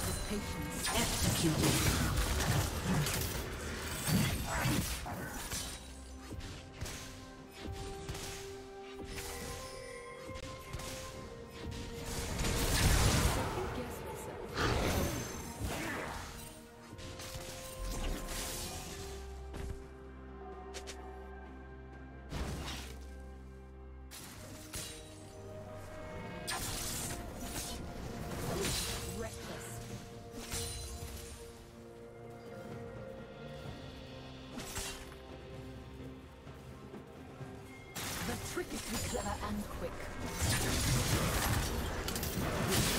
Executed. Clever and quick.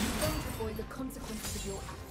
You won't avoid the consequences of your actions.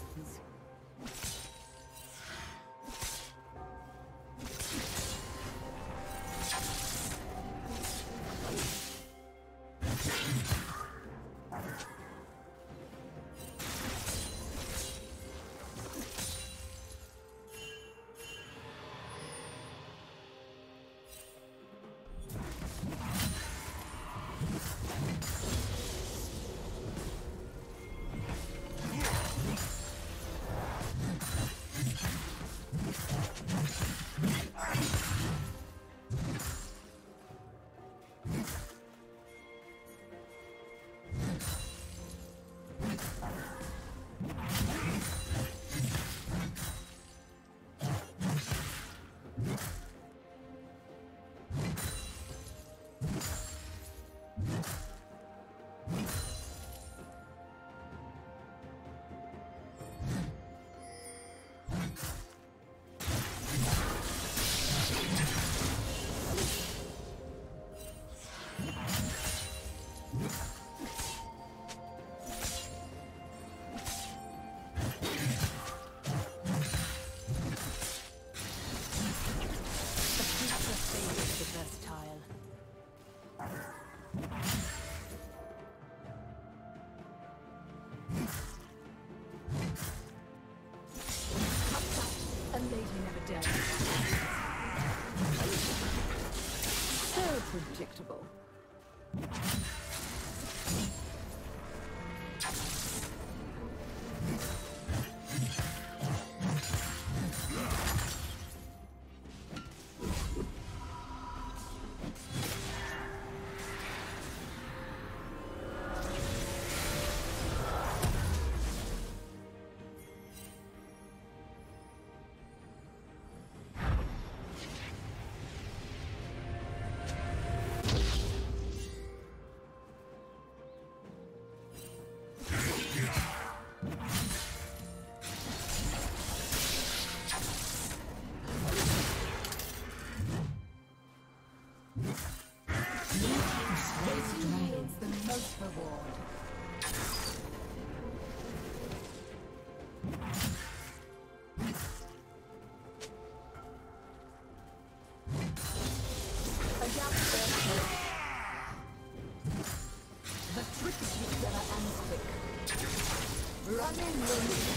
I'm lonely.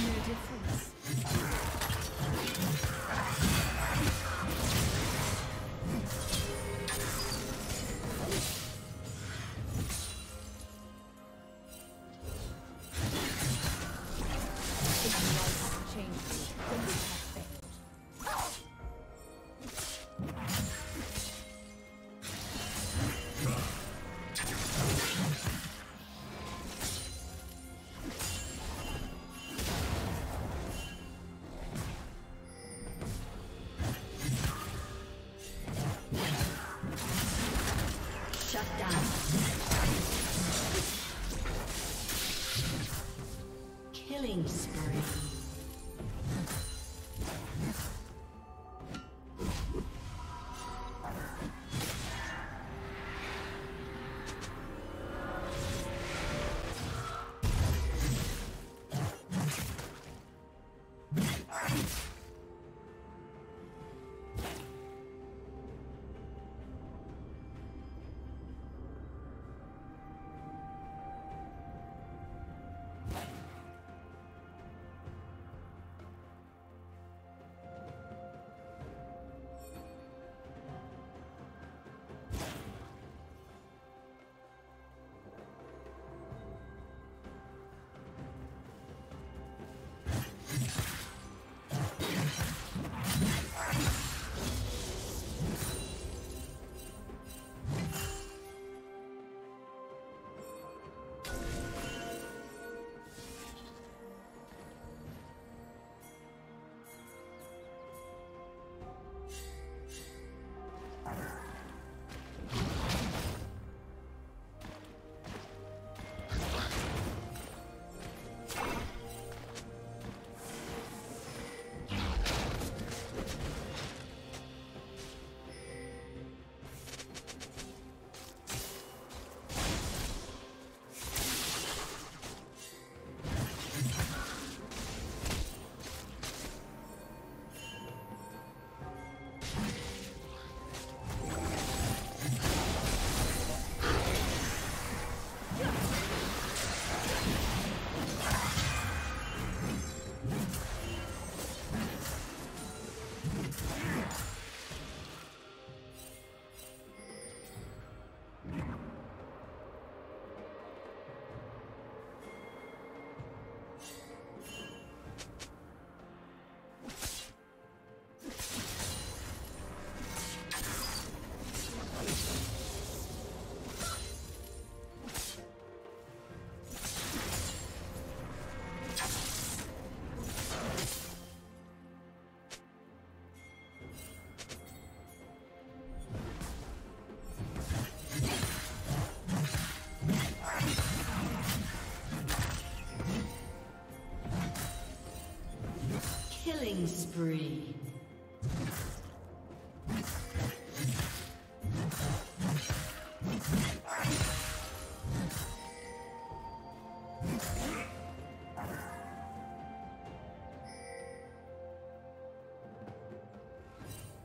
Spree.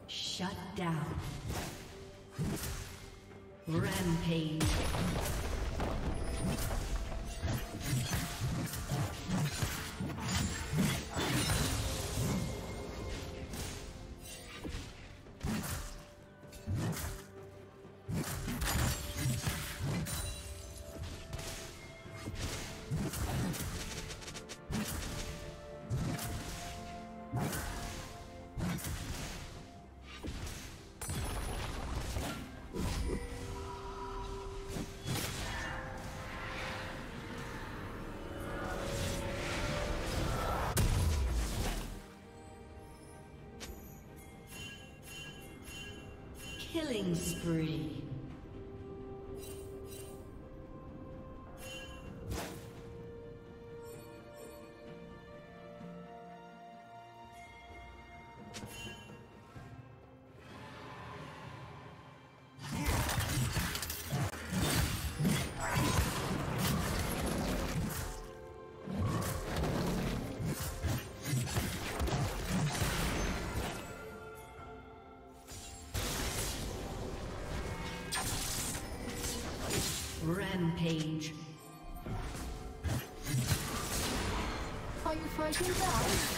Shut down. Rampage. Killing spree. Rampage. Are you fighting back?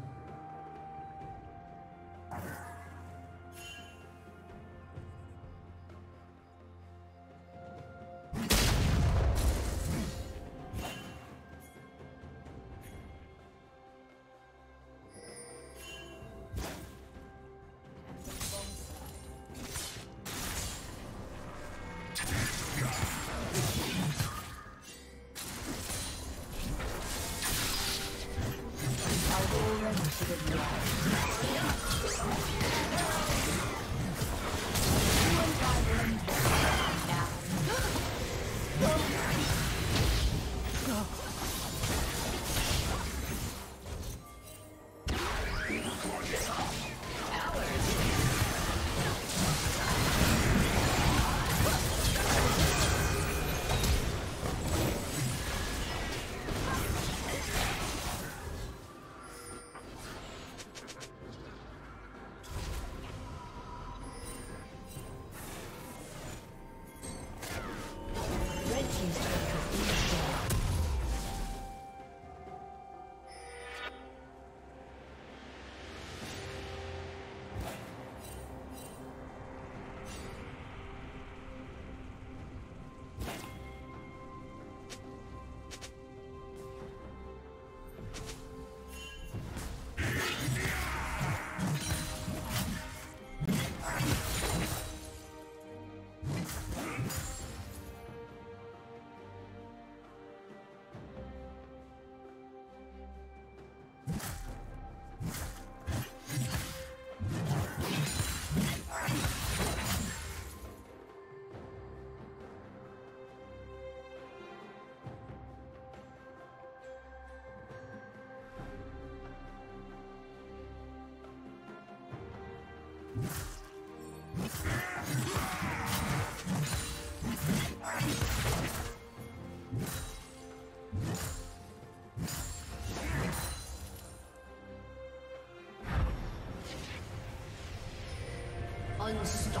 Unstoppable.